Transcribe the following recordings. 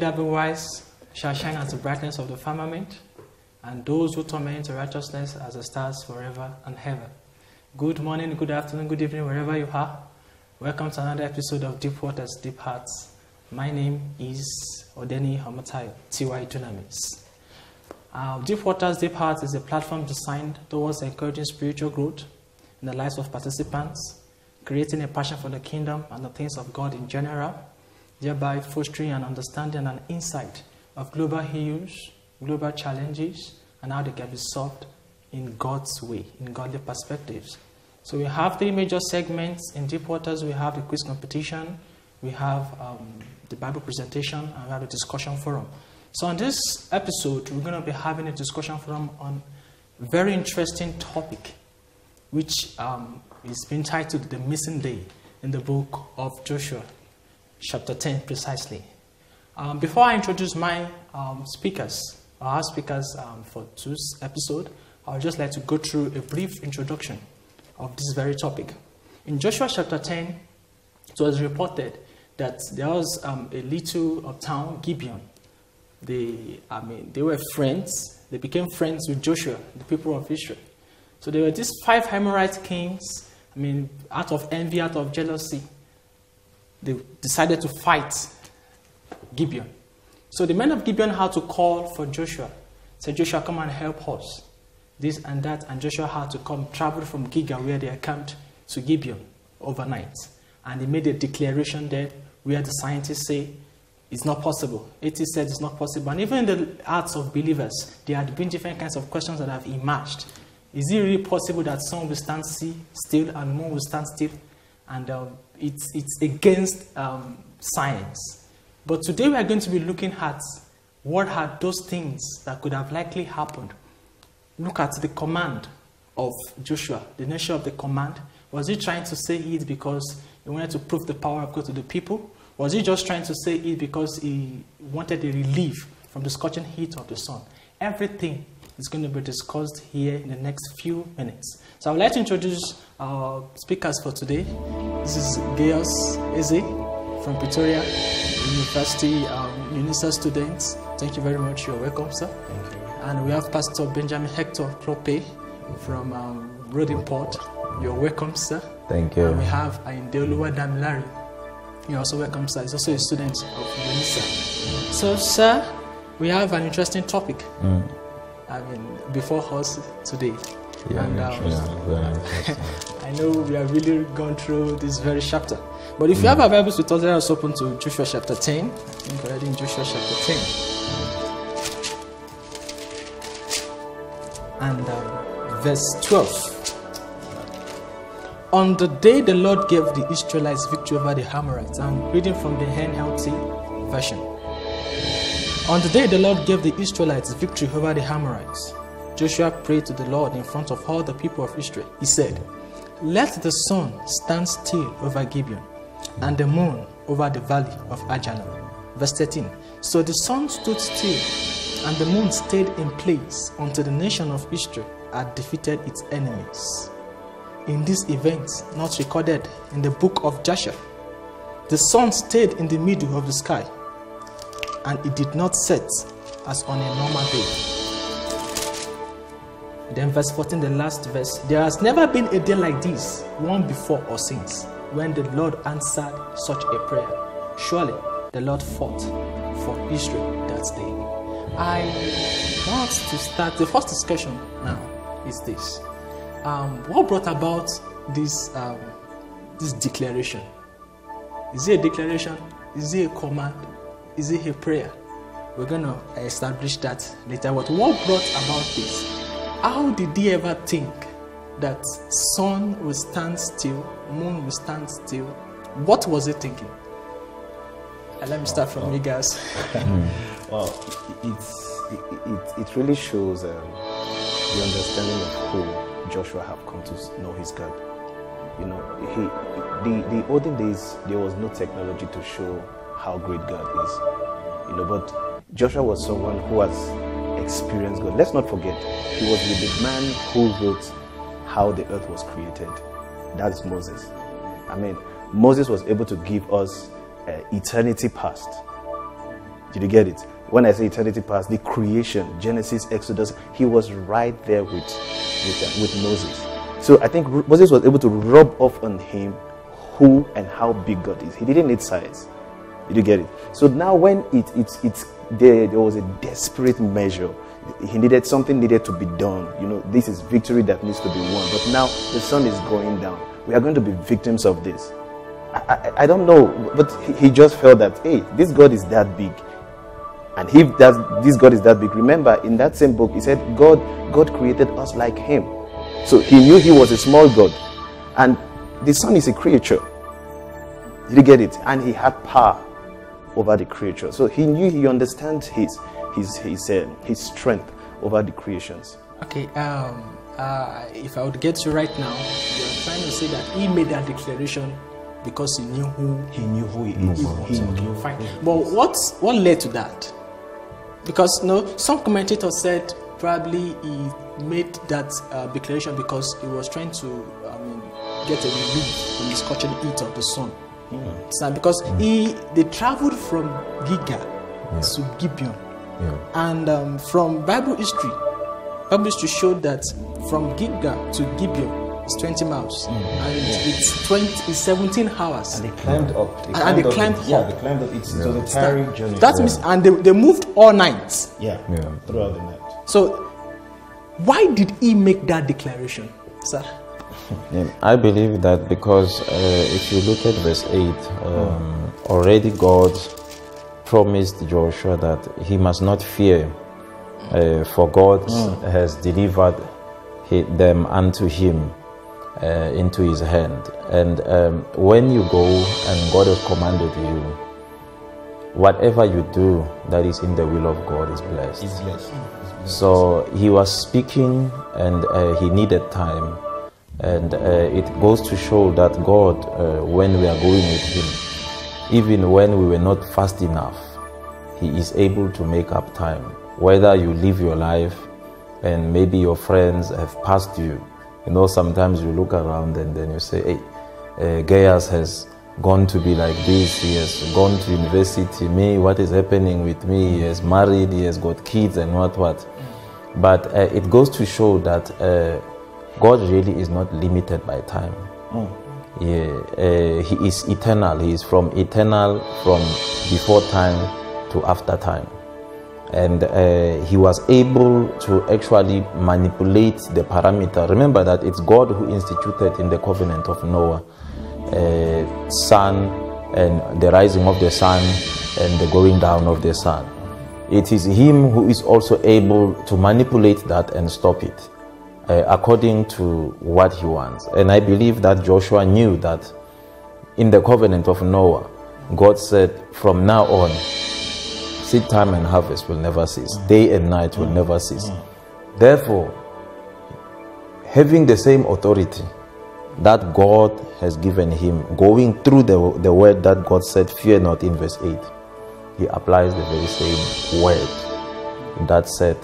Be wise shall shine as the brightness of the firmament, and those who torment righteousness as the stars forever and ever. Good morning, good afternoon, good evening, wherever you are. Welcome to another episode of Deep Waters, Deep Hearts. My name is Odeni Hamatayo, TY Dunamis. Uh, Deep Waters, Deep Hearts is a platform designed towards encouraging spiritual growth in the lives of participants, creating a passion for the kingdom and the things of God in general, thereby fostering an understanding and insight of global issues, global challenges, and how they can be solved in God's way, in godly perspectives. So we have three major segments in Deep Waters. We have the quiz competition, we have um, the Bible presentation, and we have a discussion forum. So on this episode, we're going to be having a discussion forum on a very interesting topic, which um, is being titled "The Missing Day" in the book of Joshua, chapter 10, precisely. Um, before I introduce my um, speakers, our speakers um, for today's episode, I would just like to go through a brief introduction of this very topic. In Joshua chapter 10, it was reported that there was um, a little town, Gibeon. They, I mean, they were friends. They became friends with Joshua, the people of Israel. So there were these five Amorite kings. I mean, out of envy, out of jealousy, they decided to fight Gibeon. So the men of Gibeon had to call for Joshua. Say, Joshua, come and help us. This and that. And Joshua had to come, travel from Gilgal, where they camped, to Gibeon overnight. And he made a declaration there where the scientists say it's not possible. Atheists said it's not possible. And even in the hearts of believers, there had been different kinds of questions that have emerged. Is it really possible that sun will stand still and moon will stand still? And um, it's, it's against um, science. But today we are going to be looking at what are those things that could have likely happened. Look at the command of Joshua, the nature of the command. Was he trying to say it because he wanted to prove the power of God to the people? Was he just trying to say it because he wanted a relief from the scorching heat of the sun? Everything is going to be discussed here in the next few minutes. So I would like to introduce our speakers for today. This is Gaius Eze from Pretoria University, um, UNISA students. Thank you very much. You're welcome, sir. Thank you. And we have Pastor Benjamin Hector Klope from um, Roodepoort. You're welcome, sir. Thank you. And we have Aindeoluwa Damilari. You're also welcome, sir. He's also a student of UNISA. So, sir, we have an interesting topic. Mm. I mean, before us today. Yeah, and um, yeah. I know we have really gone through this very chapter. But if you have our Bibles with us, let us open to Joshua chapter 10. I think we're already in Joshua chapter 10. And um, verse 12. On the day the Lord gave the Israelites victory over the Amorites, I'm reading from the NLT version. On the day the Lord gave the Israelites victory over the Amorites, Jasher prayed to the Lord in front of all the people of Israel. He said, Let the sun stand still over Gibeon, and the moon over the valley of Ajalon. Verse 13. So the sun stood still, and the moon stayed in place until the nation of Israel had defeated its enemies. In this event, not recorded in the book of Joshua, the sun stayed in the middle of the sky, and it did not set as on a normal day. Then, verse 14, the last verse. There has never been a day like this, one before or since, when the Lord answered such a prayer. Surely the Lord fought for Israel that day. I want to start the first discussion now is this. Um, what brought about this, um, this declaration? Is it a declaration? Is it a command? Is it a prayer? We're going to establish that later. But what brought about this? How did he ever think that sun will stand still, moon will stand still? What was he thinking? Uh, let me start from you guys. Well, it's, it, it, it really shows um, the understanding of who Joshua have come to know his God. You know, he, the, the olden days, there was no technology to show how great God is. You know, but Joshua was someone who has experienced God. Let's not forget, he was with the man who wrote how the earth was created. That is Moses. I mean, Moses was able to give us uh, eternity past. Did you get it? When I say eternity past, the creation, Genesis, Exodus, he was right there with, with, uh, with Moses. So I think Moses was able to rub off on him who and how big God is. He didn't need science. You get it? So now when it, it, it's there, there was a desperate measure. He needed something needed to be done. You know, this is victory that needs to be won. But now the sun is going down. We are going to be victims of this. I, I, I don't know, but he, he just felt that, hey, this God is that big. And if that this God is that big, remember in that same book, he said, God, God created us like him. So he knew he was a small God. And the sun is a creature. Did you get it? And he had power over the creature. So he knew he understands his his his uh, his strength over the creations. Okay. Um. Uh, if I would get you right now, you're trying to say that he made that declaration because he knew who he knew who he is. He, he knew. Fine. But what what led to that? Because you no, know, some commentators said probably he made that uh, declaration because he was trying to I mean, get a relief from the scorching heat of the sun. Mm. because mm. he they traveled from Gilgal yeah. to Gibeon, yeah. and um, from Bible history, Bible history showed that from Gilgal to Gibeon is 20 miles, mm. and yeah. it's 20, it's 17 hours. And they climbed up. They climbed and they climbed up. up. Yeah, they climbed up. It's, yeah. it was a tiring journey. That means, and they, they moved all night. Yeah, yeah, throughout the night. So, why did he make that declaration, sir? I believe that because uh, if you look at verse 8, um, already God promised Joshua that he must not fear, uh, for God mm. has delivered he, them unto him uh, into his hand. And um, when you go and God has commanded you, whatever you do that is in the will of God is blessed. It's blessed. So he was speaking and uh, he needed time and uh, it goes to show that God, uh, when we are going with Him, even when we were not fast enough, He is able to make up time. Whether you live your life and maybe your friends have passed you, you know, sometimes you look around and then you say, hey, uh, Gaius has gone to be like this, he has gone to university, me, what is happening with me, he has married, he has got kids and what, what. But uh, it goes to show that uh, God really is not limited by time. Mm. Yeah, uh, he is eternal. He is from eternal, from before time to after time. And uh, he was able to actually manipulate the parameter. Remember that it's God who instituted in the covenant of Noah uh, sun and the rising of the sun and the going down of the sun. It is him who is also able to manipulate that and stop it uh, according to what he wants. And I believe that Joshua knew that in the covenant of Noah, God said, from now on, seed time and harvest will never cease, day and night will never cease. Therefore, having the same authority that God has given him, going through the, the word that God said, Fear not in verse 8, he applies the very same word that said,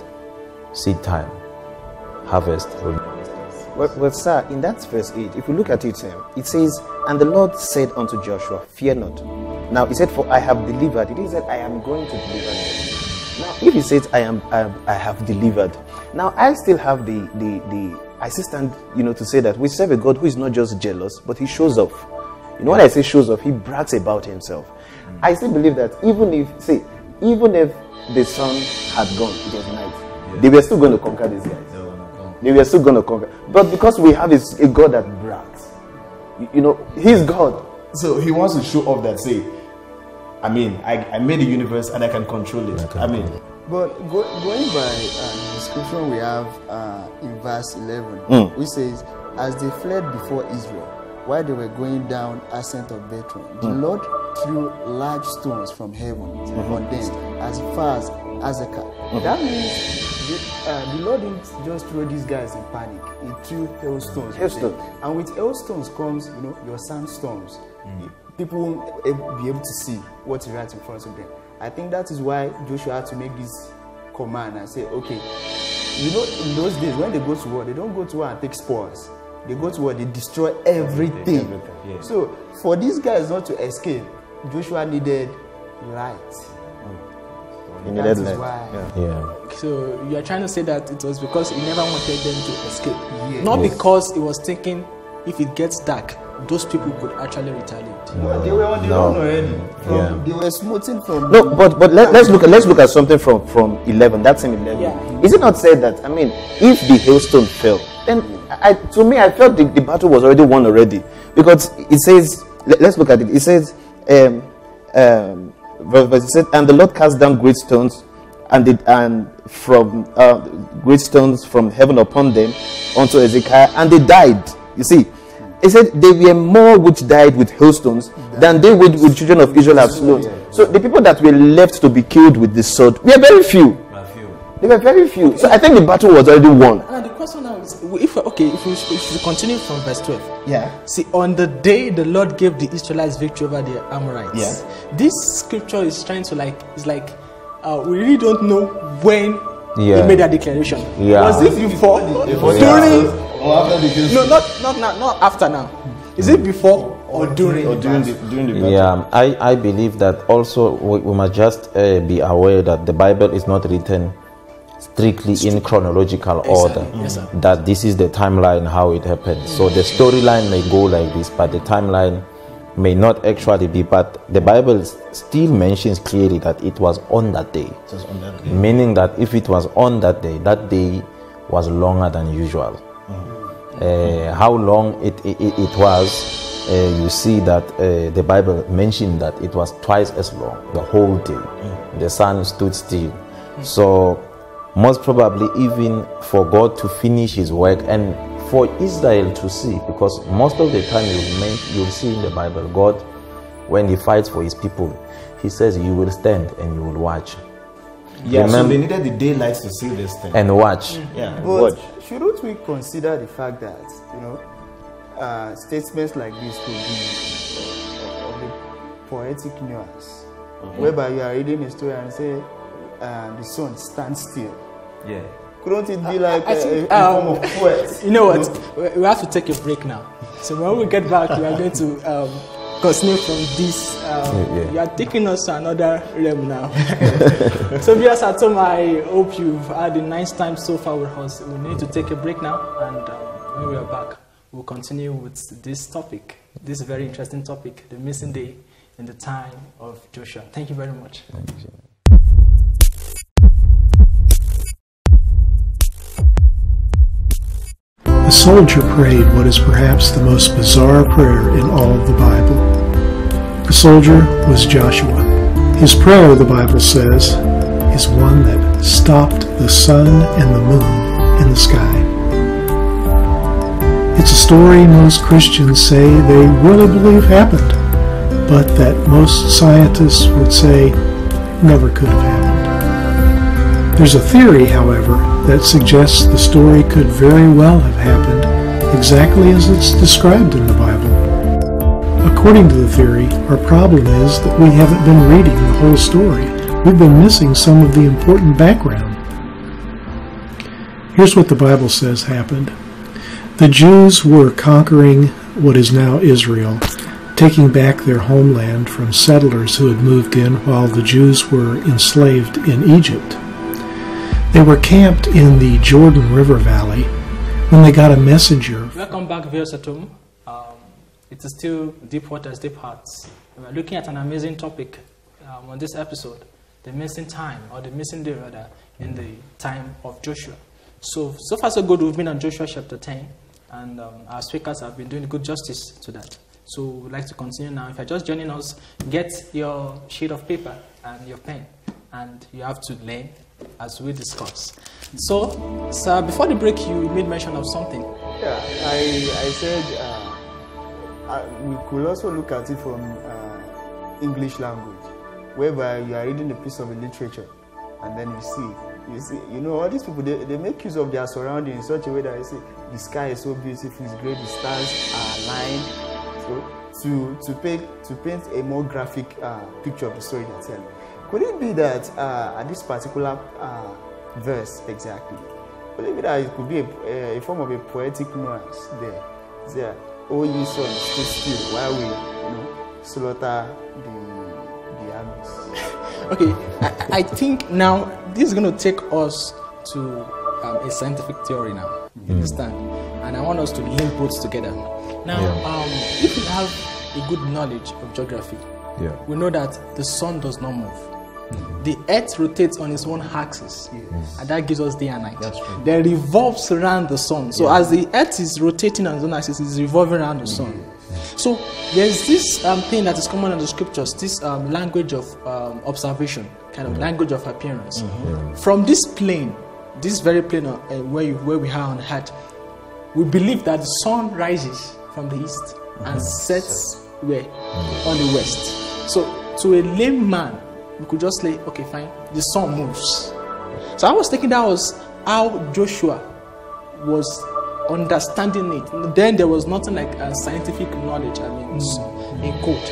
Seed time harvest. Well, well, sir, in that verse 8, if you look at it, um, it says, And the Lord said unto Joshua, Fear not. Now, he said, For I have delivered. It is that I am going to deliver. Now, if he says, I am, I, I have delivered, now I still have the, the, the, I still stand, you know, to say that we serve a God who is not just jealous, but he shows off. You know, when I say shows off, he brags about himself. I still believe that even if, say, even if the sun had gone, it was night, yeah. they were still going to conquer these guys they were still going to conquer. But because we have a God that brags, you, you know, He's God. So He wants to show off that, say, I mean, I, I made the universe and I can control it. I, I mean, but go, going by uh, the description we have uh, in verse 11, mm. which says, As they fled before Israel, while they were going down ascent of Bethel, the mm. Lord threw large stones from heaven mm-hmm. on them as far as Azekah. Mm-hmm. That means the, uh, the Lord didn't just throw these guys in panic. He threw hailstones. Hailstones. And with hailstones comes, you know, your sandstorms. Mm. People won't be able to see what is right in front of them. I think that is why Joshua had to make this command and say, okay, you know, in those days when they go to war, they don't go to war and take spoils. They go to war, they destroy everything. everything yeah. So for these guys not to escape, Joshua needed light. He needed That is land. why. Yeah. Yeah. So you are trying to say that it was because he never wanted them to escape, Yes. not because he was thinking if it gets dark, those people could actually retaliate. No, They were on the No. run already. Yeah. They were smoothing from. No, but but let, let's look at let's look at something from from eleven. That's in eleven. Yeah. Is it not said that? I mean, if the hailstone fell, then I to me I felt the, the battle was already won already because it says. Let, us look at it. It says, um, um, verse, verse- said, and the Lord cast down great stones, and it and from uh, great stones from heaven upon them unto Azekah, and they died. You see. He said they were more which died with hailstones than they which with children of Israel have slain. So the people that were left to be killed with the sword were very few. They were very few. So I think the battle was already won. And the now is, if okay, if we, if we continue from verse twelve, Yeah. See, on the day the Lord gave the Israelites victory over the Amorites, Yeah. this scripture is trying to like, it's like, uh, we really don't know when Yeah. he made that declaration. Yeah. Was it before, during? No, not not now, not after now. Is it before or during? Or during the during the battle. Yeah, I, I believe that also we, we must just uh, be aware that the Bible is not written strictly in chronological order. Yes, sir. That this is the timeline how it happened. So the storyline may go like this, but the timeline may not actually be. But the Bible still mentions clearly that it was on that day, meaning that if it was on that day, that day was longer than usual. Uh, how long it, it, it it was, uh, you see that uh, the Bible mentioned that it was twice as long, the whole day. The sun stood still. So, most probably, even for God to finish His work and for Israel to see, because most of the time you'll, men- you'll see in the Bible, God, when He fights for His people, He says, You will stand and you will watch. Yeah, so Remember- they needed the daylight to see this thing. And watch. yeah. But Watch. shouldn't we consider the fact that you know uh, statements like this could be of a poetic nuance, whereby you are reading a story and say uh, the sun stands still. Yeah. Couldn't it be like I a, think, a, a form um, of poet? You know what? We- We have to take a break now. So when we get back, we are going to um, continue from this. Um, Yeah, yeah. You are taking us to another realm now. so, viewers at home, I hope you've had a nice time so far with us. We need to take a break now, and um, when we are back, we'll continue with this topic, this very interesting topic, the missing day in the time of Joshua. Thank you very much. The soldier prayed what is perhaps the most bizarre prayer in all of the Bible. The soldier was Joshua. His prayer, the Bible says, is one that stopped the sun and the moon in the sky. It's a story most Christians say they really believe happened, but that most scientists would say never could have happened. There's a theory, however, that suggests the story could very well have happened exactly as it's described in the Bible. According to the theory, our problem is that we haven't been reading the whole story. We've been missing some of the important background. Here's what the Bible says happened. The Jews were conquering what is now Israel, taking back their homeland from settlers who had moved in while the Jews were enslaved in Egypt. They were camped in the Jordan River Valley when they got a messenger. Welcome back, viewers at home. Um, it is still Deep Waters, Deep Hearts. We're looking at an amazing topic um, on this episode the missing time, or the missing day rather, in the time of Joshua. So, so far so good, we've been on Joshua chapter 10, and um, our speakers have been doing good justice to that. So, we'd like to continue now. If you're just joining us, get your sheet of paper and your pen, and you have to learn as we discuss. So, sir, before the break, you made mention of something. Yeah, I, I said uh, uh, we could also look at it from uh, English language, whereby you are reading a piece of literature, and then you see, you see, you know, all these people they, they make use of their surroundings in such a way that you see the sky is so beautiful, it's great, the stars are aligned, so to to paint to paint a more graphic uh, picture of the story they're telling. Could it be that uh, at this particular uh, verse exactly? Could it be that it could be a, a form of a poetic nuance there? There, oh ye son, stay still while we, you know, slaughter the the armies. Okay, I, I think now this is going to take us to um, a scientific theory now. You understand? And I want us to link both together. Now, Yeah. um, if we have a good knowledge of geography, Yeah. we know that the sun does not move. The earth rotates on its own axis, and that gives us day and night. That's true. Then revolves around the sun. So as the earth is rotating on its own axis, it's revolving around the sun. So there's this um, thing that is common in the scriptures, this um, language of um, observation, kind of language of appearance. From this plane, this very plane uh, where you, where we are on earth, we believe that the sun rises from the east and sets where on the west. So to a lame man, we could just say, okay, fine, the sun moves. So I was thinking that was how Joshua was understanding it. Then there was nothing like uh, scientific knowledge, I mean, in quote.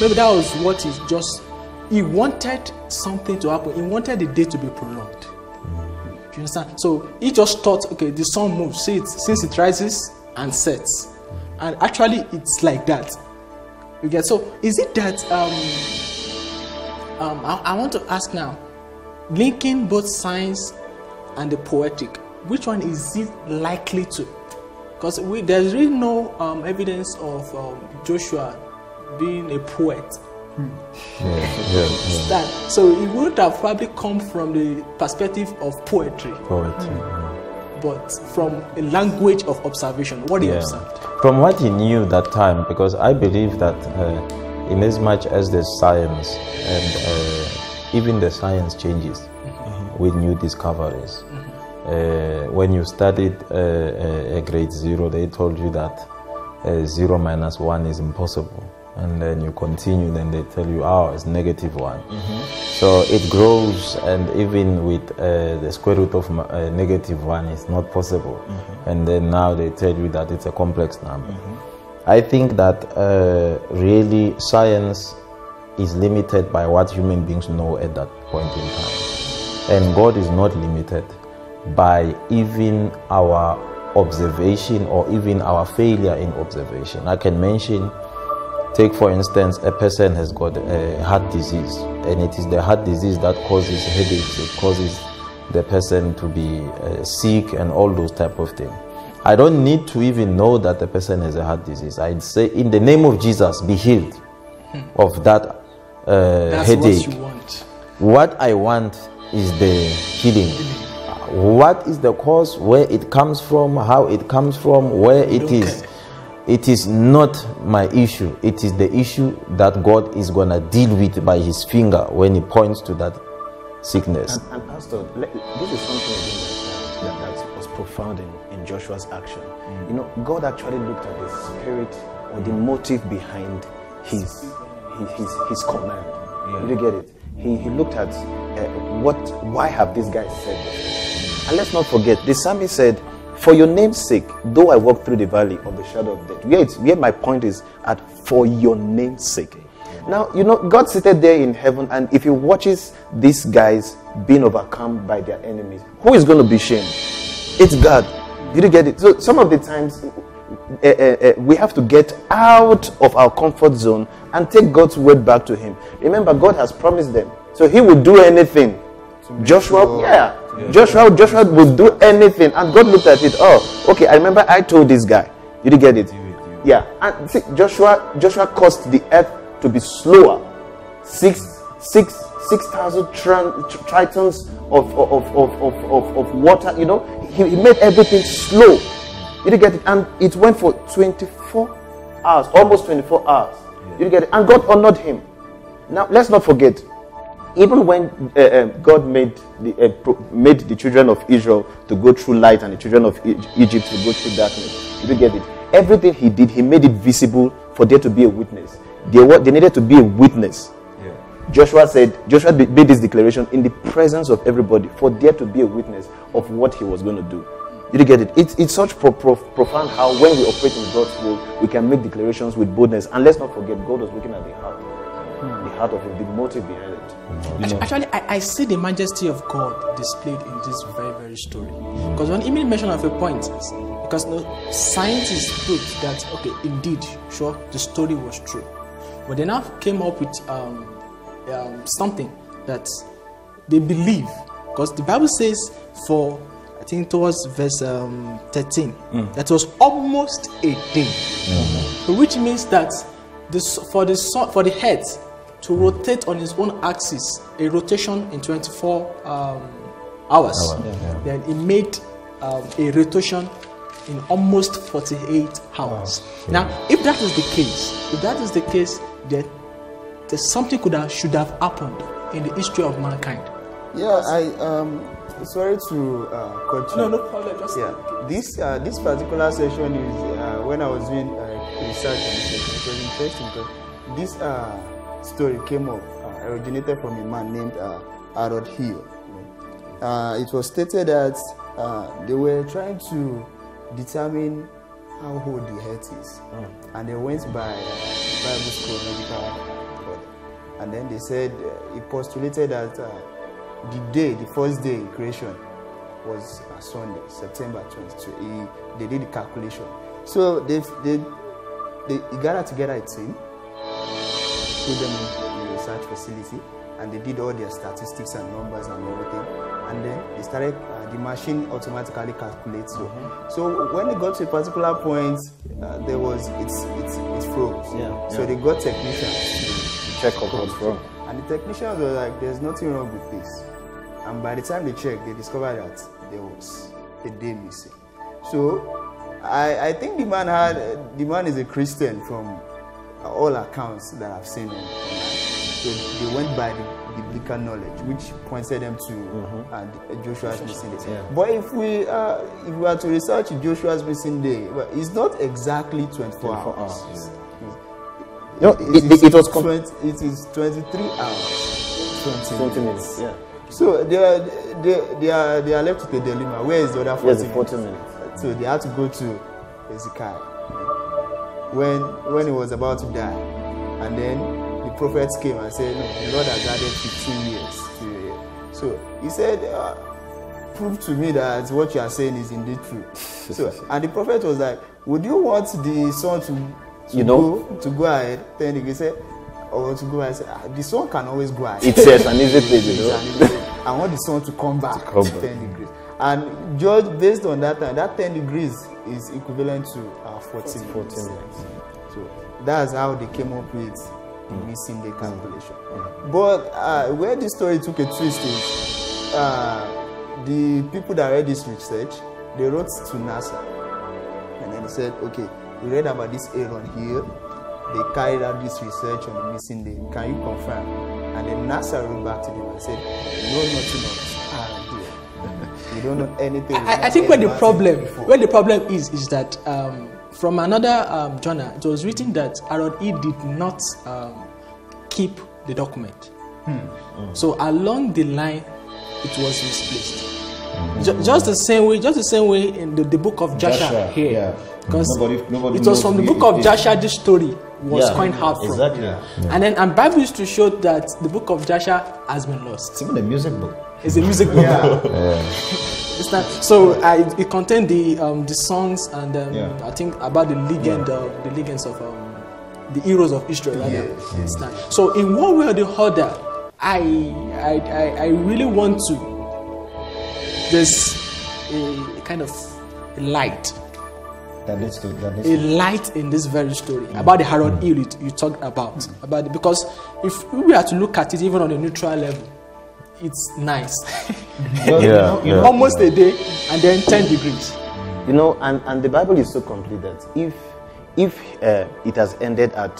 Maybe that was what he just, he wanted something to happen. He wanted the day to be prolonged. Do you understand? So he just thought, okay, the sun moves, see it, since it rises and sets. And actually, it's like that. You get so is it that um, um I, I want to ask now, linking both science and the poetic, which one is it likely to? Because there's really no um, evidence of um, Joshua being a poet. Yeah, yeah, yeah. That so it would have probably come from the perspective of poetry, Poetry. yeah. but from a language of observation. What he Yeah. observed. From what he knew that time, because I believe that uh, in as much as there's science and uh, even the science changes with new discoveries. Uh, when you studied uh, uh, a grade zero, they told you that uh, zero minus one is impossible. And then you continue, then they tell you, oh, it's negative one. So it grows, and even with uh, the square root of uh, negative one, it's not possible. And then now they tell you that it's a complex number. I think that uh, really science is limited by what human beings know at that point in time. And God is not limited by even our observation or even our failure in observation. I can mention Take for instance, a person has got a heart disease, and it is the heart disease that causes headaches, it causes the person to be uh, sick, and all those type of things. I don't need to even know that the person has a heart disease. I'd say, in the name of Jesus, be healed of that uh, That's headache. what you want. What I want is the healing. What is the cause, where it comes from, how it comes from, where it don't is. care. It is not my issue. It is the issue that God is going to deal with by his finger when he points to that sickness. And, and Pastor, this is something again that, that, that was profound in, in Joshua's action. You know, God actually looked at the spirit or the motive behind his his, his, his command. Did you get it? He, he looked at uh, what, why have these guys said this? And let's not forget, the psalmist said, "For your name's sake, though I walk through the valley of the shadow of death." Where, it's, where my point is at, for your name's sake. Now, you know, God seated there in heaven, and if He watches these guys being overcome by their enemies, who is going to be shamed? It's God. Did you get it? So, some of the times, uh, uh, uh, we have to get out of our comfort zone and take God's word back to Him. Remember, God has promised them, so He will do anything. Joshua, sure. yeah, Joshua, Joshua will do anything, and God looked at it. Oh, okay. I remember I told this guy. Did you get it? Yeah, and see, Joshua, Joshua caused the earth to be slower. Six, six, six thousand tran- tritons of of, of, of, of, of water. You know, he, he made everything slow. You get it? And it went for twenty-four hours, almost twenty-four hours. Did you get it? And God honored him. Now, let's not forget, even when uh, uh, God made the uh, pro- made the children of Israel to go through light and the children of E- Egypt to go through darkness, you get it? Everything He did, He made it visible for there to be a witness. They, were, they needed to be a witness. Joshua said, Joshua made this declaration in the presence of everybody for there to be a witness of what he was going to do. Did you get it? It's, it's such pro- pro- profound how when we operate in God's will, we can make declarations with boldness. And let's not forget, God was looking at the heart, the heart of it, the motive behind it. Actu- Actually, I, I see the majesty of God displayed in this very, very story. Because when Emil mentioned of a point, because no, scientists proved that, okay, indeed, sure, the story was true. But they now came up with um, um, something that they believe. Because the Bible says for I think towards verse um, 13 that was almost a day, So which means that this, for the sun, for the earth to rotate on its own axis, a rotation in 24 um, hours, then it made um, a rotation in almost 48 hours. Now, if that is the case, if that is the case, then there's something could have should have happened in the history of mankind. Yeah, I um sorry to uh, cut you. No, no problem. Just Yeah, this uh, this particular session is uh, when I was doing uh, research on this. It was interesting because this uh, story came up uh, originated from a man named uh, Harold Hill. Uh, it was stated that uh, they were trying to determine how old the earth is, and they went by uh, Bible chronological order. And then they said uh, he postulated that uh, the day, the first day in creation, was a Sunday, September 22. He, they did the calculation. So they they they he gathered together a team, put them in the research facility, and they did all their statistics and numbers and everything. And then they started. Uh, the machine automatically calculates. So, so when they got to a particular point, uh, there was it's it's it froze. Yeah, So yeah. they got technicians Check up what's wrong. and the technicians were like, there's nothing wrong with this. And by the time they checked, they discovered that there was a day missing. So I, I think the man had, the man is a Christian from all accounts that I've seen online. So they went by the biblical knowledge, which pointed them to uh, Joshua's missing day. Yeah. But if we, uh, if we were to research Joshua's missing day, well, it's not exactly 24, 24 hours. hours, No, It it, is it, it was 20, it is 23 hours 20, 20 minutes. Yeah. so they are they, they are they are left with a dilemma where is the other 40 Yes, minutes? 40 minutes. so they had to go to Hezekiah when when he was about to die and then the prophets came and said no the Lord has added 15 years to your so he said uh, prove to me that what you are saying is indeed true so and the prophet was like would you want the sun to, to You know- go to go ahead then he said or to go ahead say ah, the sun can always go ahead It's yes, an easy place, you know. I want the sun to come back come to back. 10 degrees. And just based on that time, that 10 degrees is equivalent to uh, 14, 14 minutes. minutes. So that's how they came up with the missing day calculation. But uh, where this story took a twist is uh, the people that read this research, they wrote to NASA. And then they said, okay, we read about this Aaron here. They carried out this research on the missing day. Can you confirm? And then NASA wrote back to them and said, you know nothing of Aaron here. You don't know anything. I, I think where the problem where the problem is is that um, from another um, journal it was written that Aaron E did not um, keep the document. So along the line, it was misplaced. Ju- just the same way, just the same way in the, the book of Jasher, Jasher, here, yeah. Because Nobody- nobody it was from the book of is. Jasher this story was Yeah, coined out from. Exactly. And then and Bible used to show that the book of Jasher has been lost. It's even a music book. It's a music book. It's not, so uh, it, it contained the um, the songs and um, Yeah. I think about the legend of the legends of um, the heroes of Israel. Rather. It's not. So in one way or the other, I I, I, I really want to. There's a, a kind of light, That needs to. That needs a to. light in this very story about the Harold Hill you, you talked about about it, because if we are to look at it even on a neutral level, it's nice. Well, Yeah, yeah. almost a day and then 10 degrees You know, and, and the Bible is so complete that if if uh, it has ended at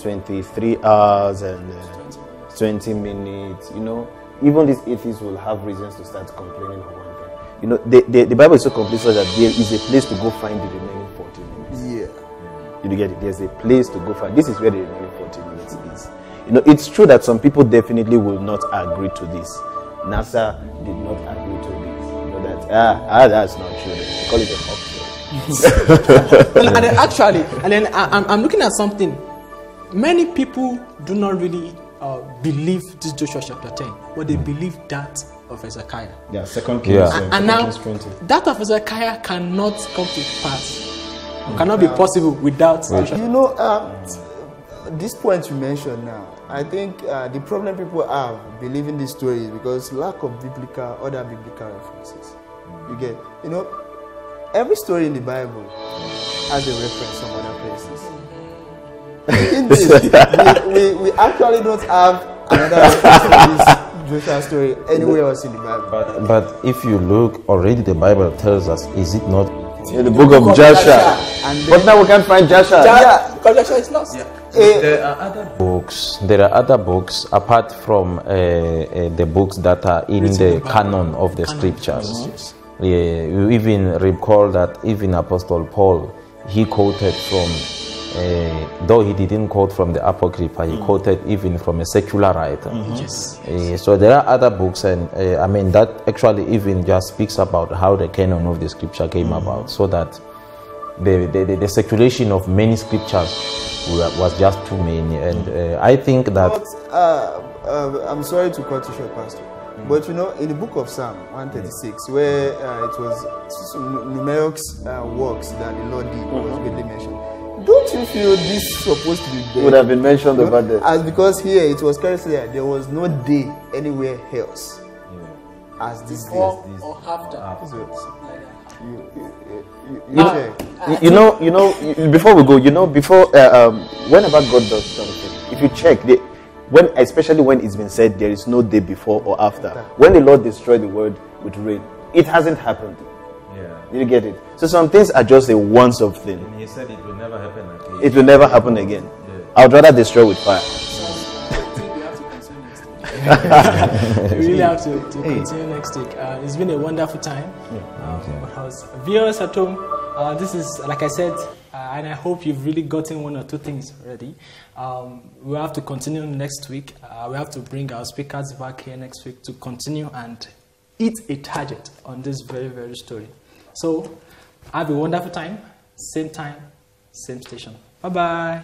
23 hours and uh, 20 minutes, you know, even these atheists will have reasons to start complaining on one thing. You know, the, the, the Bible is so complete so that there is a place to go find the remaining 40 minutes. Yeah. You get it? There's a place to go for. This is where the remaining 40 minutes is. You know, it's true that some people definitely will not agree to this. NASA did not agree to this. You know that ah, ah that's not true. They call it a hoax. well, and then actually and then I, I'm, I'm looking at something many people do not really uh, believe this joshua chapter 10 but they believe that of hezekiah Yeah, second Kings. Yeah. uh, and, now that of hezekiah cannot come to pass cannot be possible without joshua You know, um, this point you mentioned now, I think uh, the problem people have believing this story is because lack of biblical, other biblical references. You get, you know, every story in the Bible has a reference some other places. In this, we, we, we actually don't have another reference to this Joshua story anywhere else in the Bible. But, but if you look, already the Bible tells us, is it not? In the book of Jasher. But now we can't find Jasher. yeah, Because Jasher is lost. Yeah, There are other books. There are other books apart from uh, uh, the books that are in the canon of the scriptures. Yeah, you even recall that even Apostle Paul, he quoted from, uh, though he didn't quote from the Apocrypha, he quoted even from a secular writer. Yes. Uh, so there are other books, and uh, I mean that actually even just speaks about how the canon of the scripture came about, so that the, the, the, the circulation of many scriptures was just too many. And uh, I think that But uh, uh, I'm sorry to cut you short, Pastor. But you know, in the book of Psalm 136, where uh, it was some numerous uh, works that the Lord did was greatly mentioned. Don't you feel this supposed to be there? Would have been mentioned No? over there. As because here it was clearly said there was no day anywhere else as this day. Or, or after. You, you, you, you, You know, you- you know, you know. Before we go, you know, before uh, um, whenever God does something, if you check, the, when especially when it's been said there is no day before or after. When the Lord destroyed the world with rain, it hasn't happened. Yeah, You get it? So some things are just a once of thing. he said it will never happen again. It will never happen again. I would rather destroy with fire. we really have to, to continue next week. Uh, it's been a wonderful time. Um, but how's- viewers at home, uh, this is, like I said, uh, and I hope you've really gotten one or two things already. Um, we have to continue next week. Uh, we have to bring our speakers back here next week to continue and eat a target on this very, very story. So, have a wonderful time. Same time, same station. Bye bye.